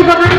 Happy Baba